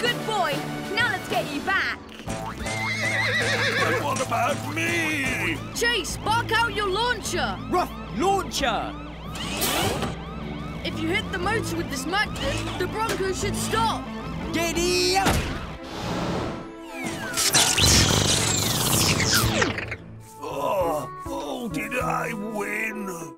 Good boy. Now let's get you back. But what about me? Chase, bark out your launcher. Ruff launcher. If you hit the motor with this magnet, the Bronco should stop. Giddy up! Oh, oh, did I win?